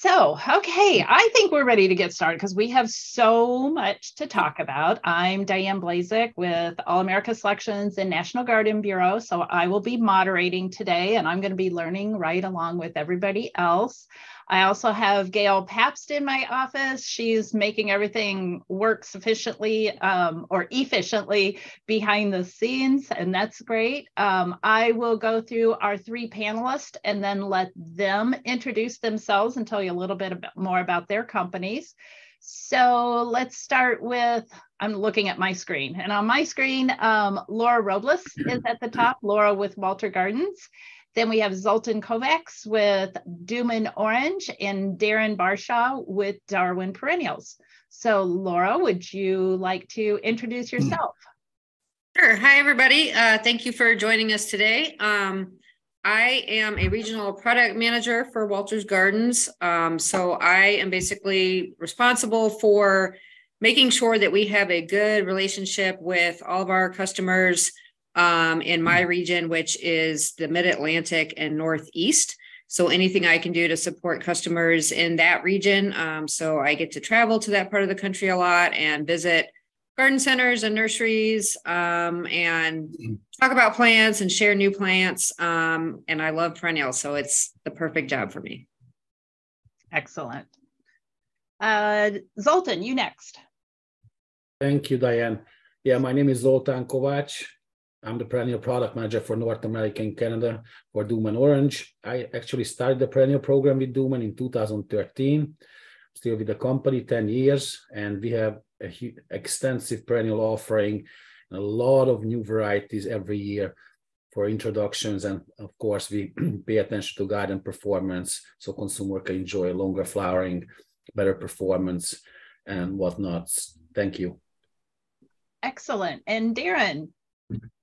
So, okay, I think we're ready to get started because we have so much to talk about. I'm Diane Blazek with All America Selections and National Garden Bureau. So, I will be moderating today and I'm going to be learning right along with everybody else. I also have Gail Pabst in my office. She's making everything work sufficiently um, or efficiently behind the scenes, and that's great. Um, I will go through our three panelists and then let them introduce themselves and tell you a little bit about, more about their companies. So let's start with, I'm looking at my screen, and on my screen, um, Laura Robles is at the top, Laura with Walter Gardens. Then we have Zoltan Kovacs with Dummen Orange and Darren Barshaw with Darwin Perennials. So Laura, would you like to introduce yourself? Sure. Hi, everybody. Uh, thank you for joining us today. Um, I am a regional product manager for Walters Gardens. Um, so I am basically responsible for making sure that we have a good relationship with all of our customers um, in my region, which is the Mid Atlantic and Northeast. So anything I can do to support customers in that region. Um, so I get to travel to that part of the country a lot and visit garden centers and nurseries um, and talk about plants and share new plants. Um, and I love perennials, so it's the perfect job for me. Excellent. Uh, Zoltan, you next. Thank you, Diane. Yeah, my name is Zoltan Kovacs. I'm the perennial product manager for North America and Canada for Dummen Orange. I actually started the perennial program with Dummen in 2013. Still with the company 10 years, and we have a extensive perennial offering, a lot of new varieties every year for introductions. And of course, we pay attention to garden performance so consumer can enjoy longer flowering, better performance, and whatnot. Thank you. Excellent. And Darren,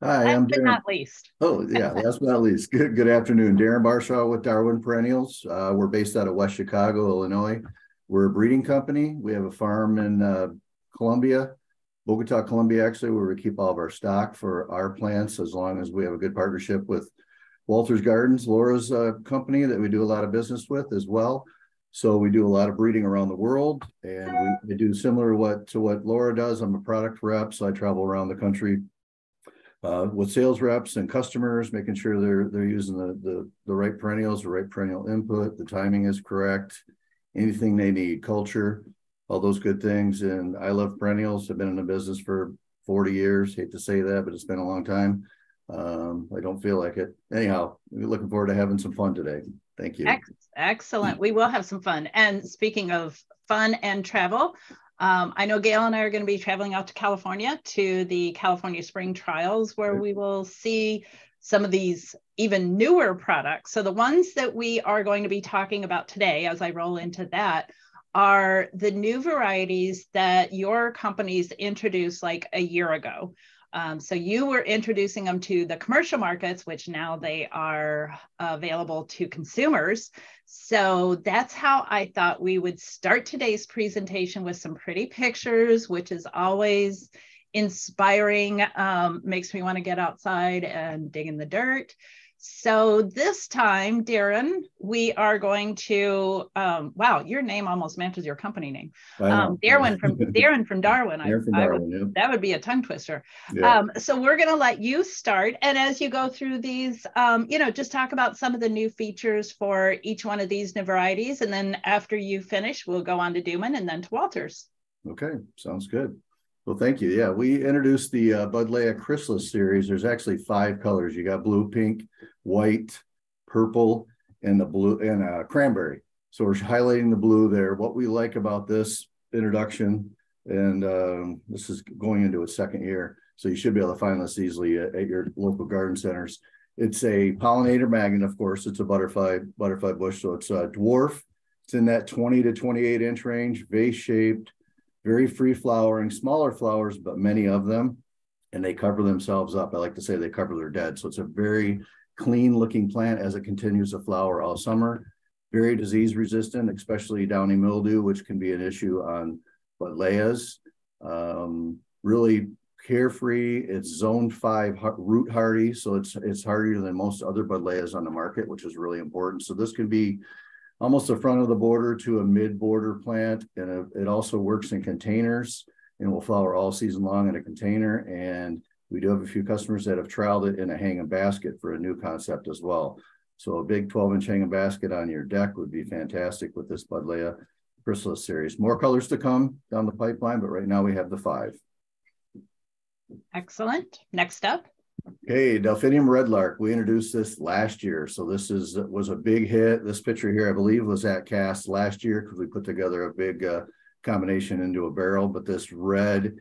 Hi, I'm Darren. not least. Oh, yeah, last but not least. Good, good afternoon. Darren Barshaw with Darwin Perennials. Uh, we're based out of West Chicago, Illinois. We're a breeding company. We have a farm in uh, Colombia, Bogota, Colombia, actually, where we keep all of our stock for our plants as long as we have a good partnership with Walters Gardens, Laura's uh, company that we do a lot of business with as well. So we do a lot of breeding around the world, and we, we do similar to what to what Laura does. I'm a product rep, so I travel around the country uh, with sales reps and customers, making sure they're they're using the, the the right perennials, the right perennial input, the timing is correct, anything they need, culture, all those good things. And I love perennials. I've been in the business for 40 years. Hate to say that, but it's been a long time. Um, I don't feel like it. Anyhow, looking forward to having some fun today. Thank you. Excellent. We will have some fun. And speaking of fun and travel, um, I know Gail and I are going to be traveling out to California to the California Spring Trials, where we will see some of these even newer products. So, the ones that we are going to be talking about today, as I roll into that, are the new varieties that your companies introduced like a year ago. Um, so you were introducing them to the commercial markets, which now they are available to consumers. So that's how I thought we would start today's presentation with some pretty pictures, which is always inspiring, um, makes me want to get outside and dig in the dirt. So this time, Darren, we are going to. Um, wow, your name almost matches your company name. Um, Darwin from Darren from Darwin. I, from Darwin would, yeah. That would be a tongue twister. Yeah. Um, so we're going to let you start, and as you go through these, um, you know, just talk about some of the new features for each one of these new varieties, and then after you finish, we'll go on to Dummen and then to Walters. Okay, sounds good. Well, thank you. Yeah, we introduced the uh, Buddleia Chrysalis series. There's actually five colors. You got blue, pink, white, purple, and the blue and uh, cranberry. So we're highlighting the blue there. What we like about this introduction, and um, this is going into its second year, so you should be able to find this easily at, at your local garden centers. It's a pollinator magnet, of course. It's a butterfly butterfly bush, so it's a dwarf. It's in that 20 to 28 inch range, vase shaped very free flowering, smaller flowers, but many of them, and they cover themselves up. I like to say they cover their dead. So it's a very clean looking plant as it continues to flower all summer. Very disease resistant, especially downy mildew, which can be an issue on Buddleias. Um, really carefree. It's zone five root hardy, so it's it's hardier than most other Buddleias on the market, which is really important. So this can be almost the front of the border to a mid border plant. And it also works in containers and will flower all season long in a container. And we do have a few customers that have trialed it in a hanging basket for a new concept as well. So a big 12 inch hanging basket on your deck would be fantastic with this Buddleia chrysalis series. More colors to come down the pipeline, but right now we have the five. Excellent. Next up. Okay, Delphinium Red Lark. We introduced this last year, so this is was a big hit. This picture here, I believe, was at Cast last year because we put together a big uh, combination into a barrel. But this red,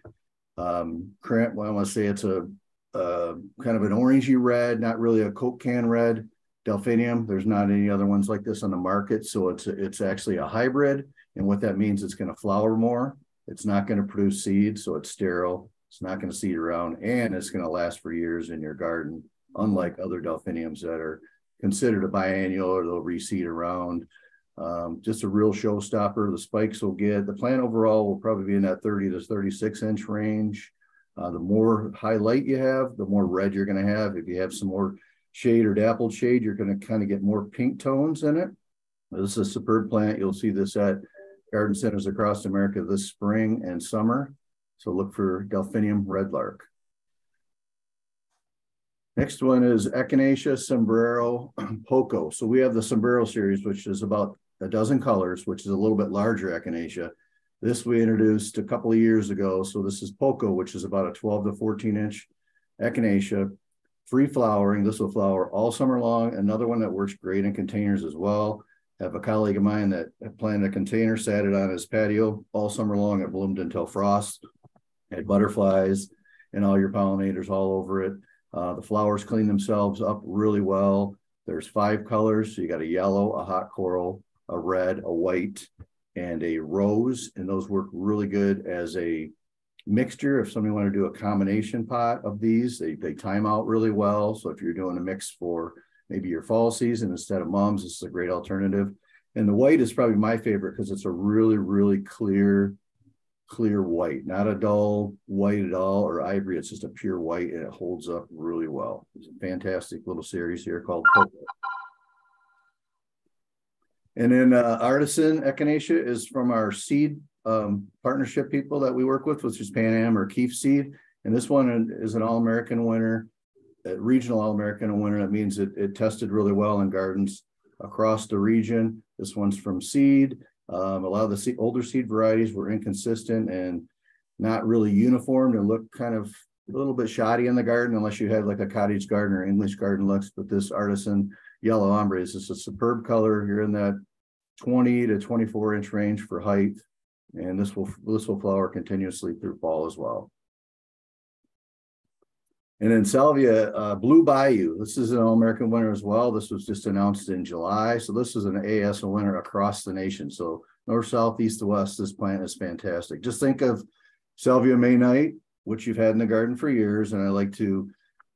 um, well, I want to say it's a, a kind of an orangey red, not really a Coke can red. Delphinium. There's not any other ones like this on the market, so it's it's actually a hybrid. And what that means, it's going to flower more. It's not going to produce seeds, so it's sterile. It's not going to seed around, and it's going to last for years in your garden, unlike other delphiniums that are considered a biennial or they'll reseed around. Um, just a real showstopper. The spikes will get the plant overall will probably be in that 30 to 36 inch range. Uh, the more highlight you have, the more red you're going to have. If you have some more shade or dappled shade, you're going to kind of get more pink tones in it. This is a superb plant. You'll see this at garden centers across America this spring and summer. So look for Delphinium red lark. Next one is Echinacea sombrero poco. So we have the sombrero series, which is about a dozen colors, which is a little bit larger Echinacea. This we introduced a couple of years ago. So this is poco, which is about a 12 to 14 inch Echinacea, free flowering. This will flower all summer long. Another one that works great in containers as well I have a colleague of mine that planted a container, sat it on his patio all summer long. It bloomed until frost, had butterflies and all your pollinators all over it. Uh, the flowers clean themselves up really well. There's five colors. So you got a yellow, a hot coral, a red, a white, and a rose. And those work really good as a mixture. If somebody wanted to do a combination pot of these, they, they time out really well. So if you're doing a mix for maybe your fall season instead of mums. This is a great alternative. And the white is probably my favorite because it's a really, really clear, clear white, not a dull white at all or ivory. It's just a pure white and it holds up really well. It's a fantastic little series here called Poco. And then uh, Artisan Echinacea is from our seed um, partnership people that we work with, which is Pan Am or Kieft Seed. And this one is an All American winner a regional All-American in winter. That means it, it tested really well in gardens across the region. This one's from seed. Um, a lot of the seed, older seed varieties were inconsistent and not really uniform and looked kind of a little bit shoddy in the garden unless you had like a cottage garden or English garden looks. But this artisan yellow ombre is just a superb color. You're in that 20 to 24 inch range for height. And this will this will flower continuously through fall as well. And then Salvia uh, Blue By You. This is an All American winner as well. This was just announced in July. So this is an AS winner across the nation. So north, south, east to west, this plant is fantastic. Just think of Salvia Maynight, which you've had in the garden for years. And I like to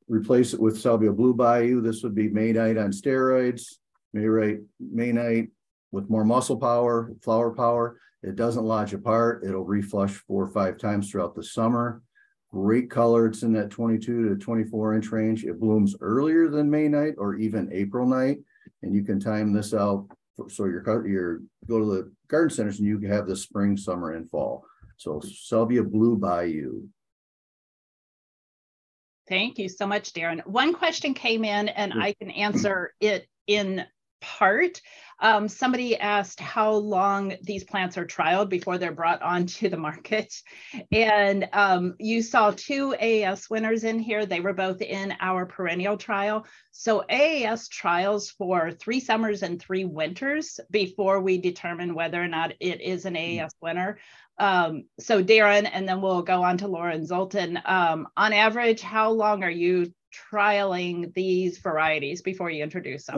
replace it with Salvia Blue By You. This would be Maynight on steroids, Maynight, Maynight with more muscle power, flower power. It doesn't lodge apart. It'll reflush four or five times throughout the summer great color. It's in that 22 to 24 inch range. It blooms earlier than May night or even April night. And you can time this out. For, so your, your go to the garden centers and you have the spring, summer, and fall. So Salvia Blue By You. Thank you so much, Darren. One question came in and mm. I can answer it in part. Um, somebody asked how long these plants are trialed before they're brought onto the market. And um, you saw two AAS winners in here. They were both in our perennial trial. So AAS trials for three summers and three winters before we determine whether or not it is an AAS winner. Um, so Darren, and then we'll go on to Laura and Zoltan. Um, on average, how long are you trialing these varieties before you introduce them?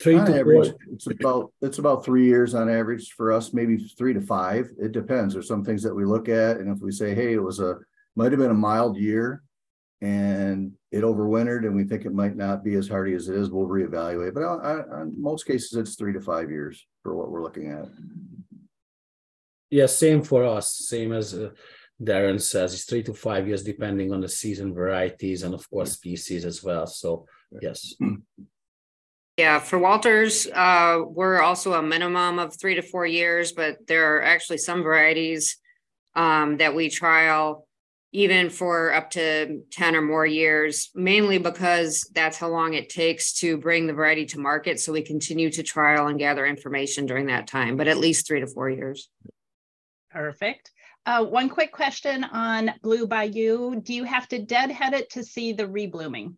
Three on to average, four. it's about it's about three years on average for us, maybe three to five. It depends. There's some things that we look at, and if we say, hey, it was a might have been a mild year and it overwintered, and we think it might not be as hardy as it is, we'll reevaluate. But I, in most cases, it's three to five years for what we're looking at. Yeah, same for us. Same as uh, Darren says, it's three to five years, depending on the season varieties and of course species as well. So yes. Yeah, for Walters, uh, we're also a minimum of three to four years, but there are actually some varieties um, that we trial even for up to 10 or more years, mainly because that's how long it takes to bring the variety to market. So we continue to trial and gather information during that time, but at least three to four years. Perfect. Uh, one quick question on Blue By You. Do you have to deadhead it to see the reblooming?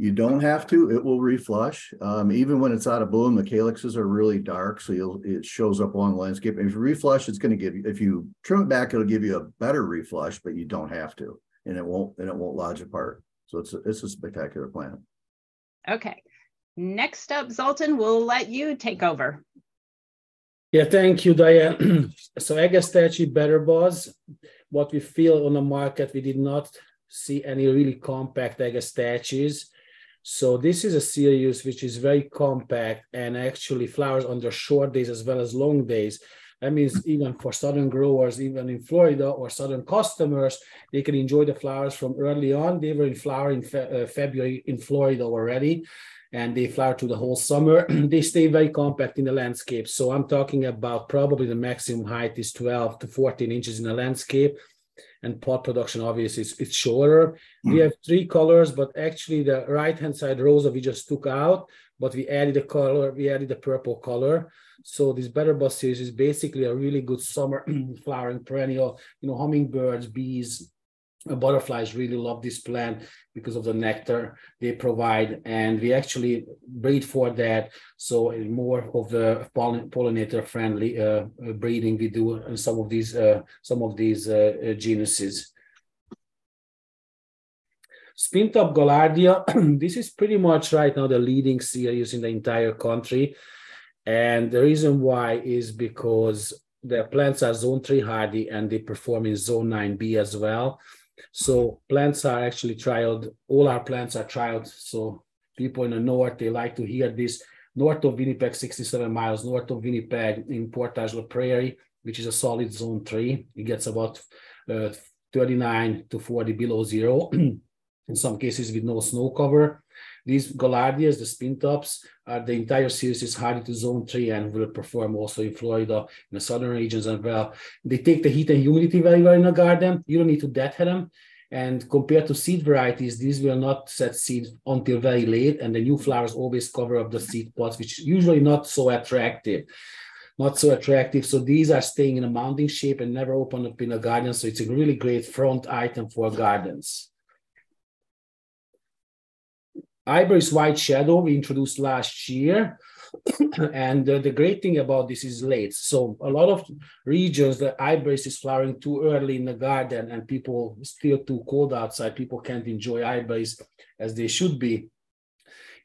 You don't have to, it will reflush. Um, even when it's out of bloom, the calyxes are really dark, so you'll, it shows up on the landscape. If you reflush, it's gonna give you, if you trim it back, it'll give you a better reflush, but you don't have to. And it won't, and it won't lodge apart. So it's, a- it's a spectacular plant. Okay. Next up, Zoltan, we'll let you take over. Yeah, thank you, Diane. so Agastache Better Buzz, what we feel on the market, we did not see any really compact Agastaches. So this is a series which is very compact and actually flowers under short days as well as long days. That means even for southern growers, even in Florida or southern customers, they can enjoy the flowers from early on. They were in flower in fe- uh, February in Florida already, and they flower through the whole summer. they stay very compact in the landscape. So I'm talking about probably the maximum height is 12 to 14 inches in the landscape and pot production obviously is it's shorter. We mm. have three colors, but actually the right hand side rosa we just took out, but we added a color, we added a purple color. So this Better Buzz series is basically a really good summer flowering perennial. You know, hummingbirds, bees, butterflies really love this plant because of the nectar they provide and we actually breed for that so more of the pollinator friendly uh, uh, breeding we do in some of these uh, some of these uh, uh genuses Spintop Gaillardia, this is pretty much right now the leading series in the entire country. And the reason why is because the plants are zone 3 hardy and they perform in zone 9B as well. So plants are actually trialed. All our plants are trialed. So people in the north, they like to hear this. North of Winnipeg, 67 miles north of Winnipeg in Portage La Prairie, which is a solid zone three. It gets about uh, 39 to 40 below zero. in some cases with no snow cover. These Gaillardias, the spin tops, uh, the entire series is hardy to zone three and will perform also in Florida, in the southern regions as well. They take the heat and humidity very well in the garden. You don't need to deadhead them. And compared to seed varieties, these will not set seed until very late, and the new flowers always cover up the seed pods, which usually not so attractive. Not so attractive. So these are staying in a mounding shape and never open up in a garden. So it's a really great front item for gardens. Iberis White Shadow we introduced last year. and uh, the great thing about this is late. So a lot of regions, the iberis is flowering too early in the garden and people still too cold outside. People can't enjoy iberis as they should be.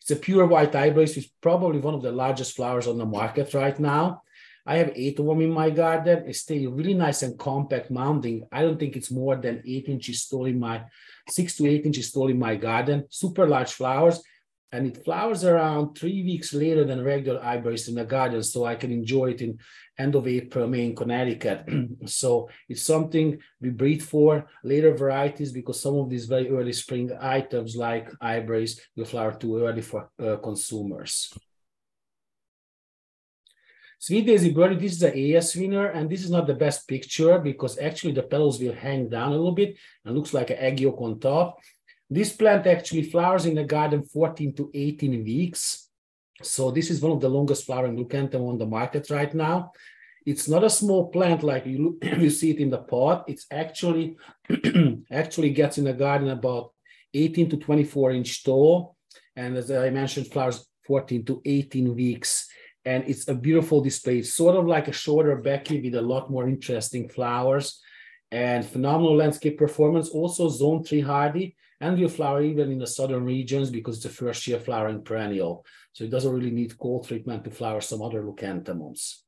It's a pure white iberis, which is probably one of the largest flowers on the market right now. I have eight of them in my garden. They stay really nice and compact mounding. I don't think it's more than eight inches tall in my six to eight inches tall in my garden, super large flowers. And it flowers around three weeks later than regular iberis in the garden. So I can enjoy it in end of April, May in Connecticut. so it's something we breed for later varieties because some of these very early spring items like iberis will flower too early for uh, consumers. Sweet Daisy Birdy, this is the AS winner, and this is not the best picture because actually the petals will hang down a little bit and looks like an egg yolk on top. This plant actually flowers in the garden 14 to 18 weeks. So this is one of the longest flowering leucanthemum on the market right now. It's not a small plant like you, you see it in the pot. It's actually actually gets in the garden about 18 to 24 inch tall. And as I mentioned, flowers 14 to 18 weeks and it's a beautiful display. It's sort of like a shorter Becky with a lot more interesting flowers and phenomenal landscape performance. Also zone three hardy and will flower even in the southern regions because it's a first year flowering perennial. So it doesn't really need cold treatment to flower some other leucanthemums.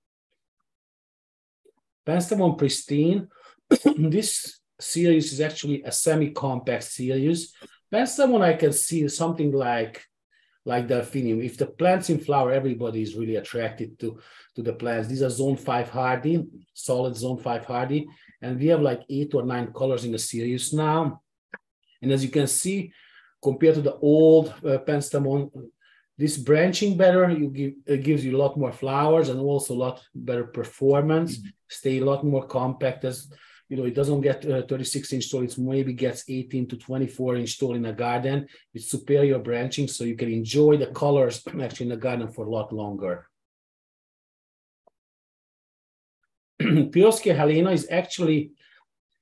Penstemon pristine. this series is actually a semi-compact series. Penstemon I can see something like like delphinium. If the plants in flower, everybody is really attracted to, to the plants. These are zone five hardy, solid zone five hardy. And we have like eight or nine colors in the series now. And as you can see, compared to the old uh, penstemon, this branching better, you give it gives you a lot more flowers and also a lot better performance. Mm-hmm. Stay a lot more compact as you know, it doesn't get uh, 36 inch tall. It maybe gets 18 to 24 inch tall in a garden. It's superior branching, so you can enjoy the colors actually in the garden for a lot longer. Perovskia Helena is actually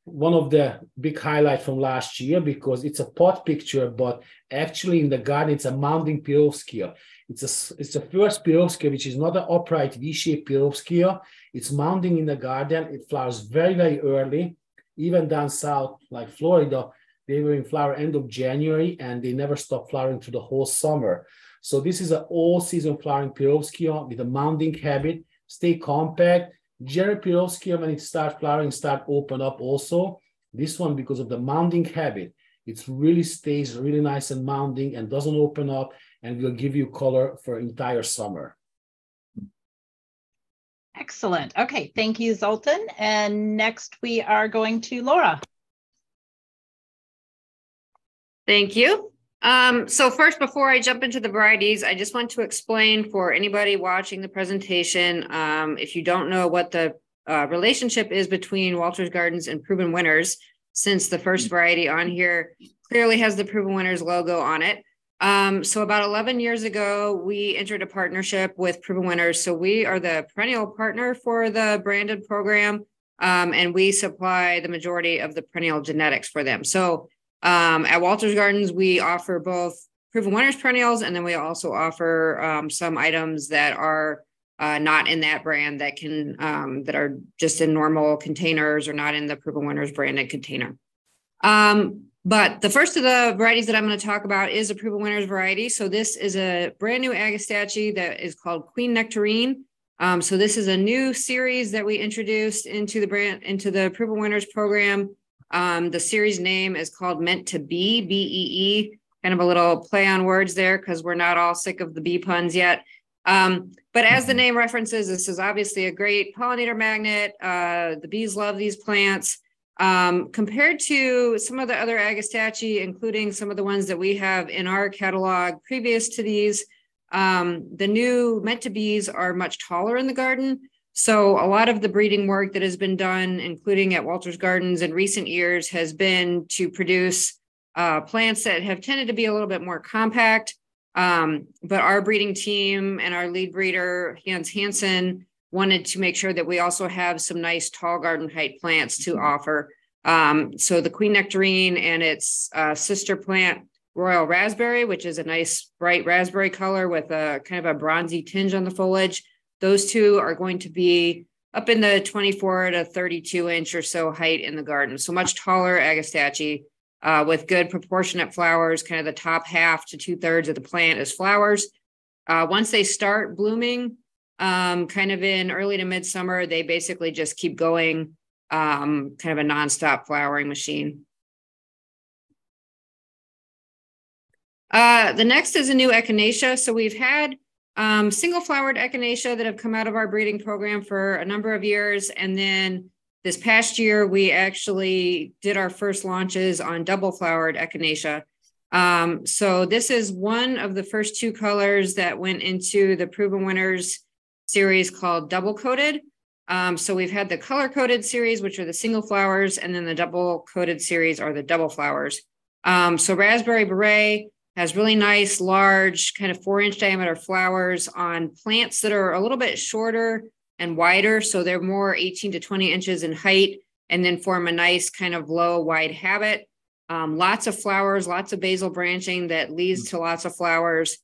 one of the big highlights from last year because it's a pot picture, but actually in the garden it's a mounting Perovskia. It's a it's the first Perovskia which is not an upright V-shaped Perovskia. It's mounting in the garden. It flowers very very early, even down south like Florida. They were in flower end of January and they never stop flowering through the whole summer. So this is an all season flowering Perovskia with a mounting habit. Stay compact Jerry Perovskia, when it starts flowering, start open up also. This one, because of the mounding habit, it really stays really nice and mounding and doesn't open up and we'll give you color for entire summer. Excellent. Okay, thank you, Zoltan. And next we are going to Laura. Thank you. Um, so first, before I jump into the varieties, I just want to explain for anybody watching the presentation, um, if you don't know what the uh, relationship is between Walters Gardens and Proven Winners, since the first variety on here clearly has the Proven Winners logo on it. Um, so about 11 years ago, we entered a partnership with Proven Winners. So we are the perennial partner for the branded program, um, and we supply the majority of the perennial genetics for them. So um, at Walters Gardens, we offer both proven winners perennials, and then we also offer um, some items that are uh, not in that brand that can um, that are just in normal containers or not in the proven winners branded container. Um, but the first of the varieties that I'm going to talk about is a proven winners variety. So this is a brand new agastache that is called Queen Nectarine. Um, so this is a new series that we introduced into the brand into the proven winners program. Um, the series name is called Meant to Be, B E E, kind of a little play on words there because we're not all sick of the bee puns yet. Um, but as the mm-hmm. name references, this is obviously a great pollinator magnet. Uh, the bees love these plants. Um, compared to some of the other agastache, including some of the ones that we have in our catalog previous to these, um, the new meant to bees are much taller in the garden. So a lot of the breeding work that has been done, including at Walters Gardens in recent years, has been to produce uh, plants that have tended to be a little bit more compact. Um, but our breeding team and our lead breeder, Hans Hansen, wanted to make sure that we also have some nice tall garden height plants to mm-hmm. offer. Um, so the Queen Nectarine and its uh, sister plant, Royal Raspberry, which is a nice bright raspberry color with a kind of a bronzy tinge on the foliage those two are going to be up in the 24 to 32 inch or so height in the garden. So much taller agastache uh, with good proportionate flowers, kind of the top half to two thirds of the plant is flowers. Uh, once they start blooming, um, kind of in early to midsummer, they basically just keep going, um, kind of a nonstop flowering machine. Uh, the next is a new echinacea. So we've had um, single flowered echinacea that have come out of our breeding program for a number of years. And then this past year, we actually did our first launches on double flowered echinacea. Um, so this is one of the first two colors that went into the Proven Winners series called Double Coated. Um, so we've had the color coded series, which are the single flowers, and then the double coded series are the double flowers. Um, so raspberry beret, has really nice, large, kind of four inch diameter flowers on plants that are a little bit shorter and wider. So they're more 18 to 20 inches in height and then form a nice kind of low, wide habit. Um, lots of flowers, lots of basal branching that leads to lots of flowers.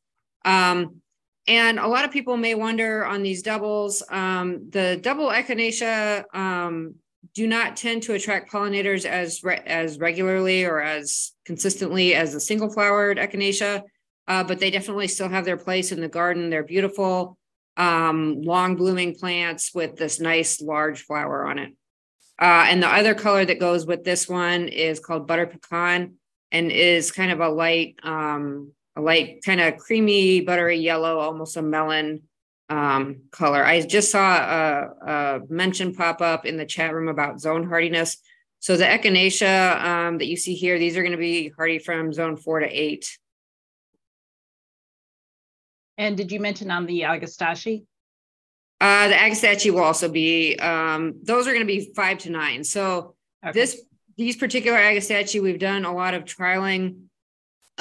Um, and a lot of people may wonder on these doubles, um, the double echinacea um, do not tend to attract pollinators as re- as regularly or as consistently as the single flowered echinacea, uh, but they definitely still have their place in the garden. They're beautiful, um, long blooming plants with this nice large flower on it. Uh, and the other color that goes with this one is called butter pecan and is kind of a light, um, light kind of creamy, buttery yellow, almost a melon um, color. I just saw a, a, mention pop up in the chat room about zone hardiness. So the echinacea um, that you see here, these are going to be hardy from zone four to eight. And did you mention on the Agastache? Uh, the Agastache will also be, um, those are going to be five to nine. So okay. this, these particular Agastache, we've done a lot of trialing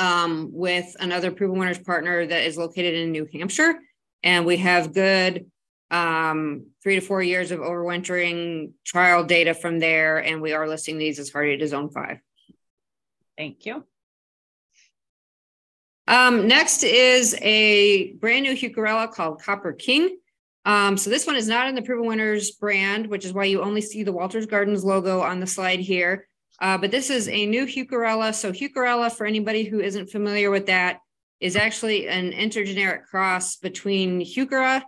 um, with another proven winners partner that is located in New Hampshire. And we have good um, three to four years of overwintering trial data from there. And we are listing these as hardy to zone five. Thank you. Um, next is a brand new Heucherella called Copper King. Um, so this one is not in the Proven Winners brand, which is why you only see the Walters Gardens logo on the slide here. Uh, but this is a new Heucherella. So Heucherella, for anybody who isn't familiar with that, is actually an intergeneric cross between Heuchera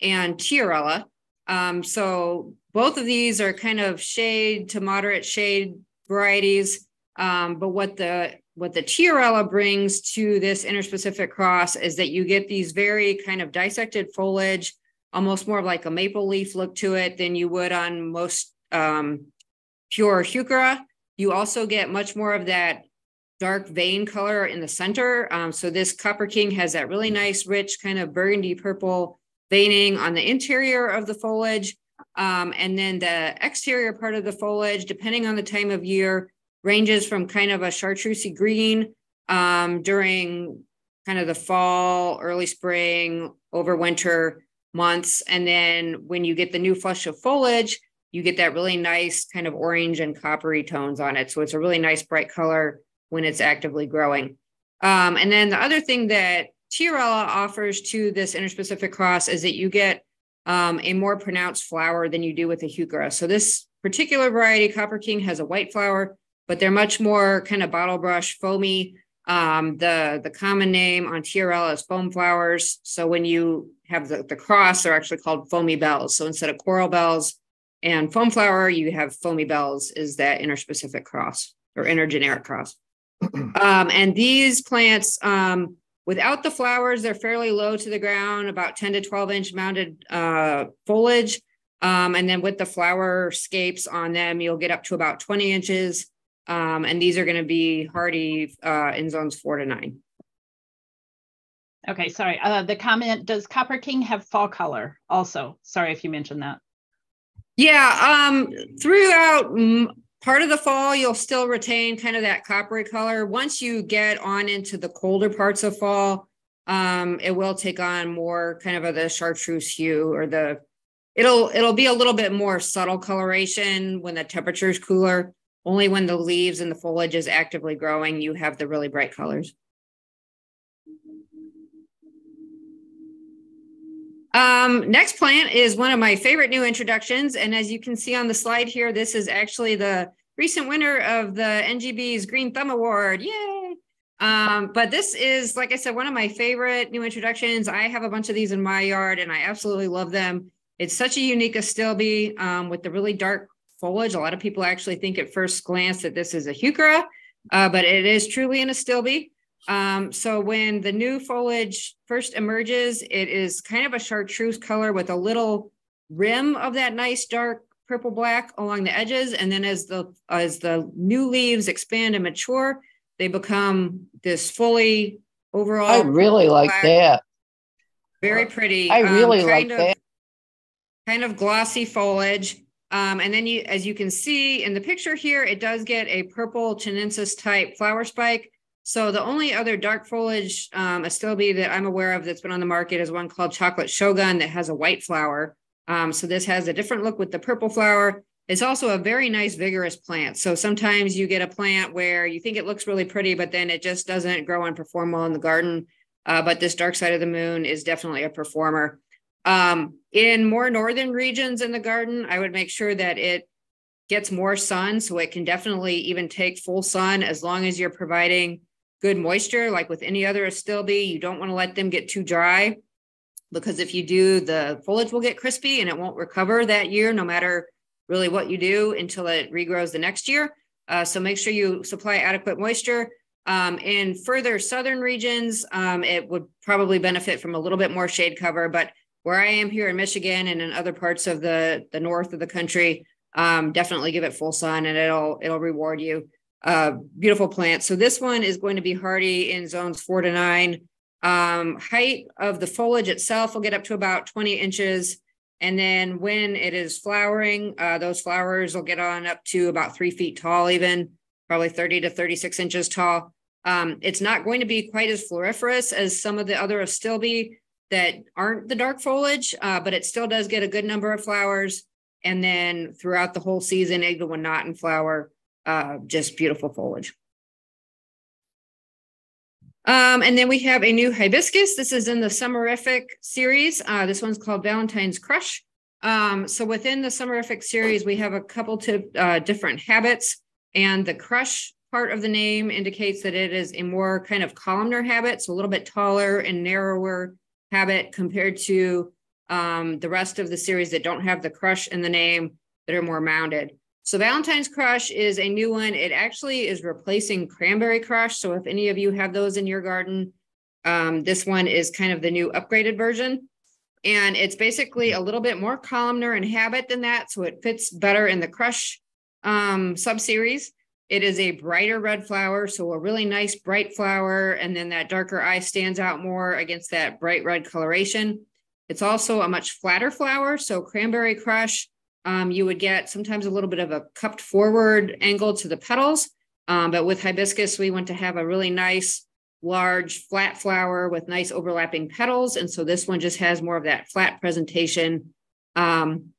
and Tiarella. Um, so both of these are kind of shade to moderate shade varieties. Um, but what the what the Tiarella brings to this interspecific cross is that you get these very kind of dissected foliage, almost more like a maple leaf look to it than you would on most um, pure Heuchera. You also get much more of that dark vein color in the center. Um, so this Copper King has that really nice, rich kind of burgundy purple veining on the interior of the foliage. Um, and then the exterior part of the foliage, depending on the time of year, ranges from kind of a chartreusey green um, during kind of the fall, early spring, over winter months. And then when you get the new flush of foliage, you get that really nice kind of orange and coppery tones on it. So it's a really nice bright color when it's actively growing. Um, and then the other thing that Tiarella offers to this interspecific cross is that you get um, a more pronounced flower than you do with a Heuchera. So this particular variety, Copper King, has a white flower, but they're much more kind of bottle brush, foamy. Um, the the common name on Tiarella is foam flowers. So when you have the, the cross, they're actually called foamy bells. So instead of coral bells and foam flower, you have foamy bells is that interspecific cross or intergeneric cross. um, and these plants, um, without the flowers, they're fairly low to the ground, about 10 to 12 inch mounted uh, foliage. Um, and then with the flower scapes on them, you'll get up to about 20 inches. Um, and these are going to be hardy uh, in zones four to nine. Okay, sorry. Uh, the comment, does Copper King have fall color also? Sorry if you mentioned that. Yeah, um, throughout part of the fall, you'll still retain kind of that coppery color. Once you get on into the colder parts of fall, um, it will take on more kind of a, the chartreuse hue or the, it'll, it'll be a little bit more subtle coloration when the temperature is cooler. Only when the leaves and the foliage is actively growing, you have the really bright colors. Um, next plant is one of my favorite new introductions. And as you can see on the slide here, this is actually the recent winner of the NGB's Green Thumb Award. Yay! Um, but this is, like I said, one of my favorite new introductions. I have a bunch of these in my yard and I absolutely love them. It's such a unique astilbe um, with the really dark foliage. A lot of people actually think at first glance that this is a heuchera, uh, but it is truly an astilbe. Um, so when the new foliage first emerges, it is kind of a chartreuse color with a little rim of that nice dark purple black along the edges. And then as the as the new leaves expand and mature, they become this fully overall. I really like black, that. Very pretty. I really um, like of, that. Kind of glossy foliage. Um, and then you, as you can see in the picture here, it does get a purple chinensis type flower spike. So the only other dark foliage um, astilbe that I'm aware of that's been on the market is one called Chocolate Shogun that has a white flower. Um, so this has a different look with the purple flower. It's also a very nice, vigorous plant. So sometimes you get a plant where you think it looks really pretty, but then it just doesn't grow and perform well in the garden. Uh, but this dark side of the moon is definitely a performer. Um, in more northern regions in the garden, I would make sure that it gets more sun so it can definitely even take full sun as long as you're providing good moisture. Like with any other astilbe, you don't want to let them get too dry because if you do, the foliage will get crispy and it won't recover that year, no matter really what you do until it regrows the next year. Uh, so make sure you supply adequate moisture. Um, in further southern regions, um, it would probably benefit from a little bit more shade cover, but where I am here in Michigan and in other parts of the, the north of the country, um, definitely give it full sun and it'll it'll reward you. Uh, beautiful plant. So this one is going to be hardy in zones four to nine. Um, height of the foliage itself will get up to about 20 inches. And then when it is flowering, uh, those flowers will get on up to about three feet tall, even probably 30 to 36 inches tall. Um, it's not going to be quite as floriferous as some of the other astilbe that aren't the dark foliage, uh, but it still does get a good number of flowers. And then throughout the whole season, even when not in flower, uh, just beautiful foliage. Um, and then we have a new hibiscus. This is in the Summerific series. Uh, this one's called Valentine's Crush. Um, so within the Summerific series, we have a couple to uh, different habits, and the crush part of the name indicates that it is a more kind of columnar habit, so a little bit taller and narrower habit compared to um, the rest of the series that don't have the crush in the name that are more mounded. So Valentine's Crush is a new one. It actually is replacing Cranberry Crush. So if any of you have those in your garden, um, this one is kind of the new upgraded version. And it's basically a little bit more columnar in habit than that. So it fits better in the Crush um, subseries. It is a brighter red flower, so a really nice bright flower, and then that darker eye stands out more against that bright red coloration. It's also a much flatter flower, so Cranberry Crush, um, you would get sometimes a little bit of a cupped forward angle to the petals, um, but with hibiscus, we want to have a really nice, large, flat flower with nice overlapping petals, and so this one just has more of that flat presentation. Um,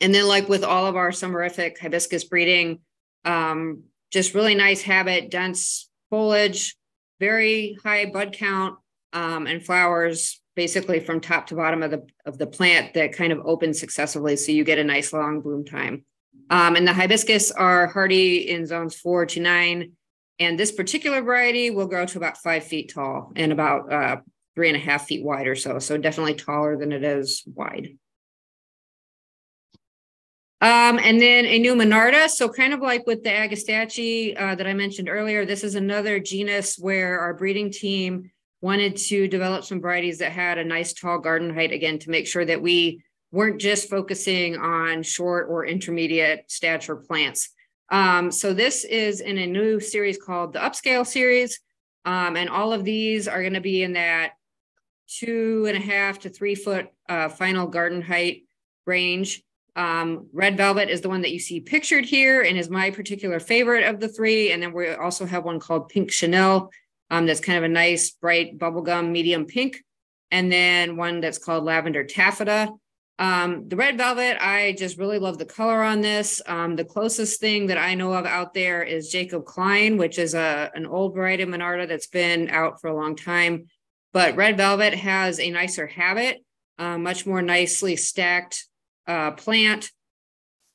and then, like with all of our summerific hibiscus breeding, um, just really nice habit, dense foliage, very high bud count, um, and flowers basically from top to bottom of the of the plant that kind of opens successively, so you get a nice long bloom time. Um, and the hibiscus are hardy in zones four to nine, and this particular variety will grow to about five feet tall and about uh, three and a half feet wide or so. So definitely taller than it is wide. Um, and then a new Monarda. So kind of like with the Agastache uh, that I mentioned earlier, this is another genus where our breeding team wanted to develop some varieties that had a nice tall garden height again to make sure that we weren't just focusing on short or intermediate stature plants. Um, so this is in a new series called the Upscale series. Um, and all of these are going to be in that two and a half to three foot uh, final garden height range. Um, Red Velvet is the one that you see pictured here and is my particular favorite of the three. And then we also have one called Pink Chanel um, that's kind of a nice, bright bubblegum medium pink. And then one that's called Lavender Taffeta. Um, the Red Velvet, I just really love the color on this. Um, the closest thing that I know of out there is Jacob Cline, which is a, an old variety of Monarda that's been out for a long time. But Red Velvet has a nicer habit, uh, much more nicely stacked uh, plant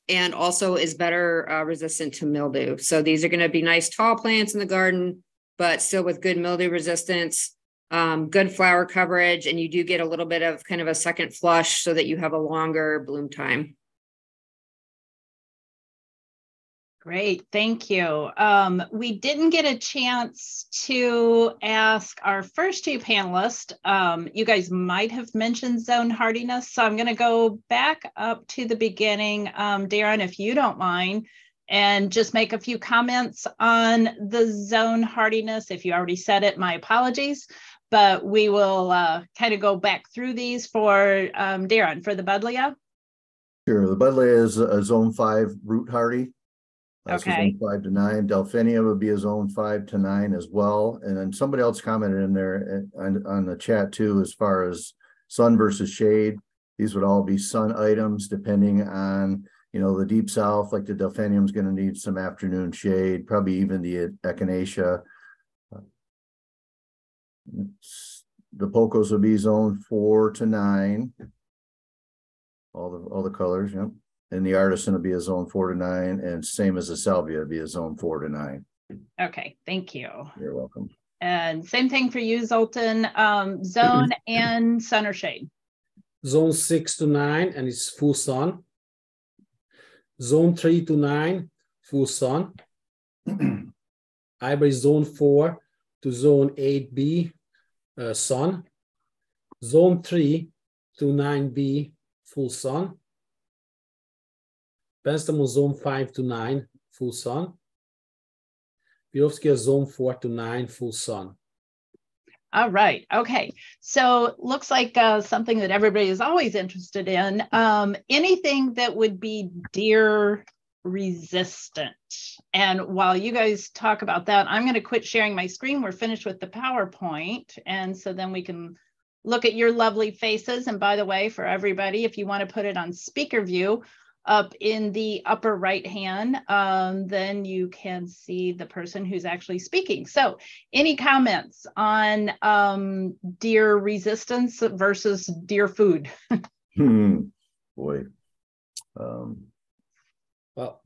and also is better uh, resistant to mildew. So these are going to be nice tall plants in the garden, but still with good mildew resistance, um, good flower coverage, and you do get a little bit of kind of a second flush so that you have a longer bloom time. Great, thank you. Um, we didn't get a chance to ask our first two panelists. Um, you guys might have mentioned zone hardiness, so I'm going to go back up to the beginning, um, Darren, if you don't mind, and just make a few comments on the zone hardiness. If you already said it, my apologies, but we will uh, kind of go back through these for um, Darren for the Buddleia. Sure, the Buddleia is a zone five root hardy. That's Okay. zone Five to nine, Delphinia would be a zone five to nine as well, and then somebody else commented in there uh, on, on the chat too, as far as sun versus shade. These would all be sun items depending on, you know, the deep south, like the Delphinium's gonna need some afternoon shade, probably even the Echinacea. The Pocos will be zone four to nine. All the, all the colors, yep. And the artisan would be a zone four to nine, and same as the salvia would be a zone four to nine. Okay, thank you. You're welcome. And same thing for you, Zoltan, um, zone and sun or shade. Zone six to nine, and it's full sun. Zone three to nine, full sun. Iberis zone four to zone eight B, uh, sun. Zone three to nine B, full sun. Penstemon zone five to nine, full sun. Perovskia zone four to nine, full sun. All right. Okay. So looks like uh, something that everybody is always interested in. Um, anything that would be deer resistant. And while you guys talk about that, I'm going to quit sharing my screen. We're finished with the PowerPoint. And so then we can look at your lovely faces. And by the way, for everybody, if you want to put it on speaker view, up in the upper right hand, um, then you can see the person who's actually speaking. So any comments on um, deer resistance versus deer food? hmm. Boy. Um, Well,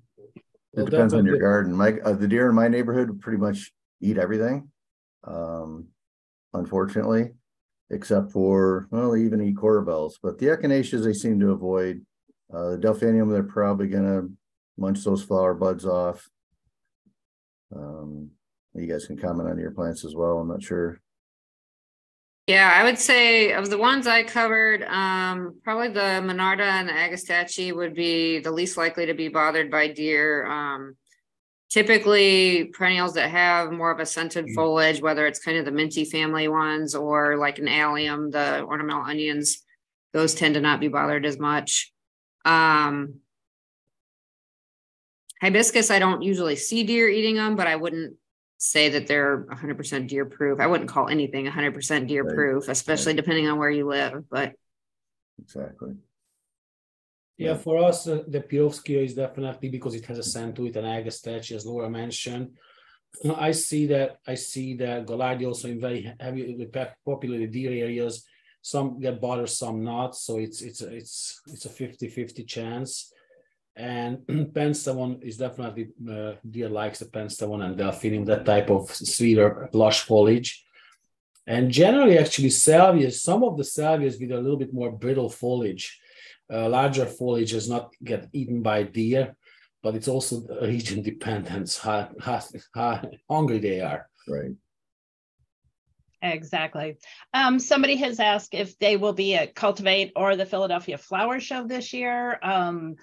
it depends on your garden. My, uh, the deer in my neighborhood pretty much eat everything. Um, unfortunately, except for, well, they even eat coral bells, but the echinaceas they seem to avoid. Uh, the delphinium, they're probably gonna munch those flower buds off. Um, you guys can comment on your plants as well. I'm not sure. Yeah, I would say of the ones I covered, um, probably the Monarda and the Agastache would be the least likely to be bothered by deer. Um, typically perennials that have more of a scented Mm. foliage, whether it's kind of the minty family ones or like an allium, the ornamental onions, those tend to not be bothered as much. Um, hibiscus, I don't usually see deer eating them, but I wouldn't say that they're 100% deer proof. I wouldn't call anything 100% deer proof, especially depending on where you live. But Exactly. Yeah, for us, uh, the Perovskia is definitely because it has a scent to it, and Agastache, as Laura mentioned. I see that, I see that Gaillardia also in very heavily populated deer areas. Some get bothered, some not, so it's, it's, it's, it's a 50-50 chance. And Penstemon is definitely, uh, deer likes the Penstemon and Delphinium, that type of sweeter lush foliage. And generally, actually, salvias, some of the salvias with a little bit more brittle foliage, uh, larger foliage does not get eaten by deer, but it's also region dependent how, how, how hungry they are. Right. Exactly. Um, somebody has asked if they will be at Cultivate or the Philadelphia Flower Show this year. Um,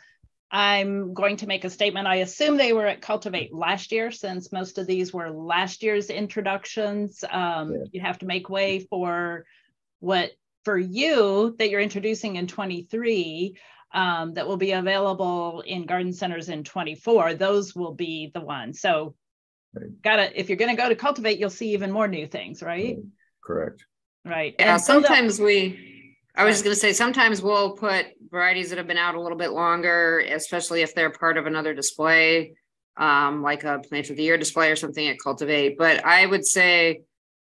I'm going to make a statement. I assume they were at Cultivate last year since most of these were last year's introductions. Um, Yeah. You have to make way for what for you that you're introducing in 23 um, that will be available in garden centers in 24. Those will be the ones. So Right. gotta if you're going to go to Cultivate, you'll see even more new things, right? Correct. Right. yeah, And so the- sometimes we, I was just gonna say, sometimes we'll put varieties that have been out a little bit longer, especially if they're part of another display. Um, like a plant of the year display or something at Cultivate, but I would say.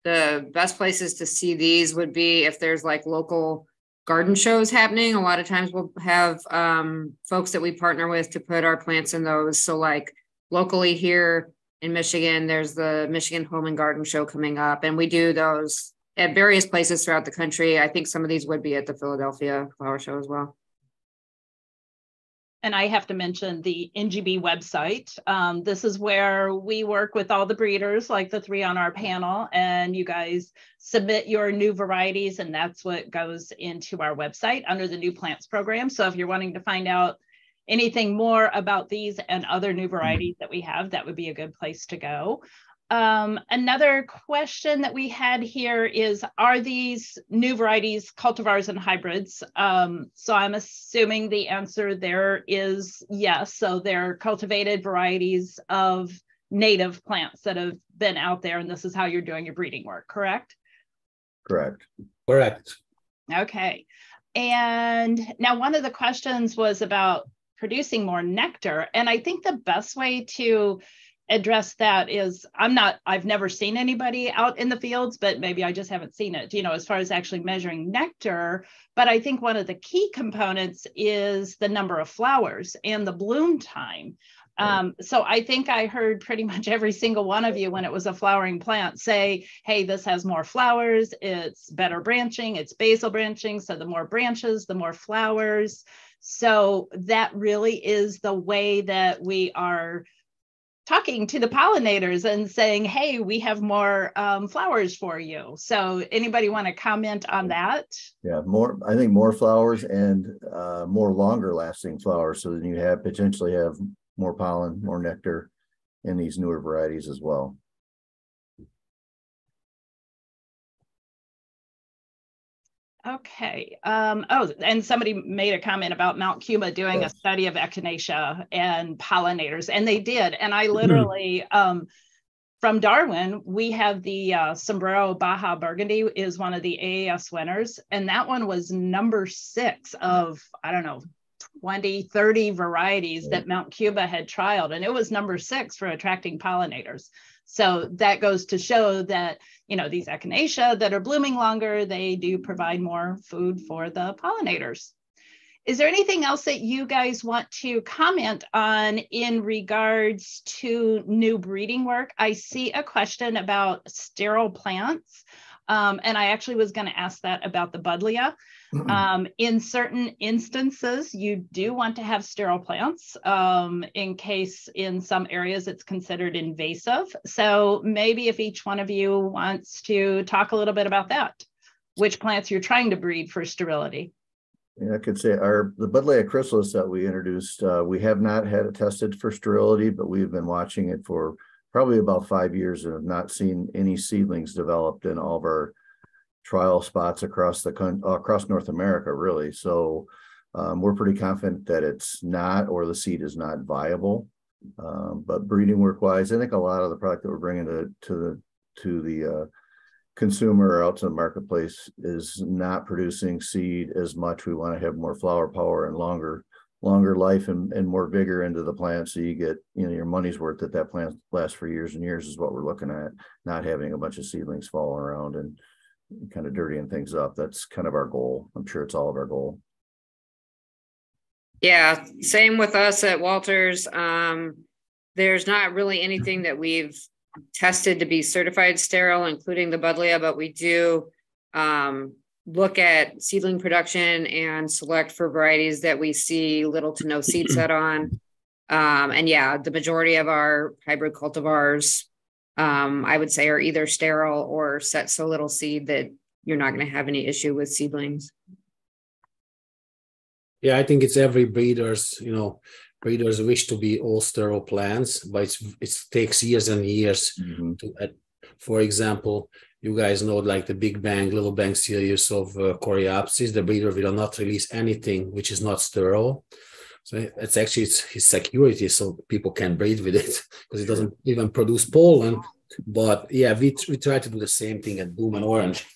The best places to see these would be if there's like local garden shows happening. A lot of times we'll have um folks that we partner with to put our plants in those. So like locally here in Michigan, there's the Michigan Home and Garden Show coming up, and we do those at various places throughout the country. I think some of these would be at the Philadelphia Flower Show as well. and I have to mention the NGB website. Um, this is where we work with all the breeders, like the three on our panel, and you guys submit your new varieties, and that's what goes into our website under the new plants program. So if you're wanting to find out anything more about these and other new varieties that we have, that would be a good place to go. Um, another question that we had here is, are these new varieties cultivars and hybrids? Um, so I'm assuming the answer there is yes. So they're cultivated varieties of native plants that have been out there, and this is how you're doing your breeding work, correct? Correct. Correct. Okay. And now one of the questions was about producing more nectar. And I think the best way to address that is I'm not, I've never seen anybody out in the fields, but maybe I just haven't seen it, you know, as far as actually measuring nectar. But I think one of the key components is the number of flowers and the bloom time. Um, so I think I heard pretty much every single one of you when it was a flowering plant say, hey, this has more flowers, it's better branching, it's basal branching. So the more branches, the more flowers. So that really is the way that we are talking to the pollinators and saying, hey, we have more um, flowers for you. So anybody want to comment on that? Yeah, more, I think more flowers and uh more longer lasting flowers, so then you have potentially have more pollen, more nectar in these newer varieties as well. Okay. Um, oh, and somebody made a comment about Mount Cuba doing yes. a study of echinacea and pollinators, and they did. And I literally, um, from Darwin, we have the uh, Sombrero Baja Burgundy is one of the AAS winners, and that one was number six of I don't know 20, 30 varieties that Mount Cuba had trialed, and it was number six for attracting pollinators. So that goes to show that, you know, these echinacea that are blooming longer, they do provide more food for the pollinators. Is there anything else that you guys want to comment on in regards to new breeding work? I see a question about sterile plants. Um, and I actually was going to ask that about the Buddleia. Mm-hmm. Um, in certain instances, you do want to have sterile plants um, in case in some areas it's considered invasive. So maybe if each one of you wants to talk a little bit about that, which plants you're trying to breed for sterility. Yeah, I could say our the Buddleia chrysalis that we introduced, uh, we have not had it tested for sterility, but we've been watching it for probably about five years and have not seen any seedlings developed in all of our trial spots across the across North America, really. So um, we're pretty confident that it's not or the seed is not viable. Um, but breeding work wise, I think a lot of the product that we're bringing to to the to the uh, consumer or out to the marketplace is not producing seed as much. We want to have more flower power and longer longer life and, and more vigor into the plant so you get you know your money's worth that that plant lasts for years and years is what we're looking at not having a bunch of seedlings falling around and kind of dirtying things up. That's kind of our goal. I'm sure it's all of our goal. Yeah same with us at walters. Um there's not really anything that we've tested to be certified sterile including the buddleia but we do um look at seedling production and select for varieties that we see little to no seed set on. Um, and yeah, the majority of our hybrid cultivars, um, I would say, are either sterile or set so little seed that you're not going to have any issue with seedlings. Yeah, I think it's every breeder's, you know, breeders wish to be all sterile plants, but it's it takes years and years mm-hmm. to, uh, for example, you guys know like the Big Bang, Little Bang series of uh, Coreopsis, the breeder will not release anything which is not sterile. So it's actually it's his security, so people can breed with it because it doesn't even produce pollen. But yeah, we, we try to do the same thing at Dummen Orange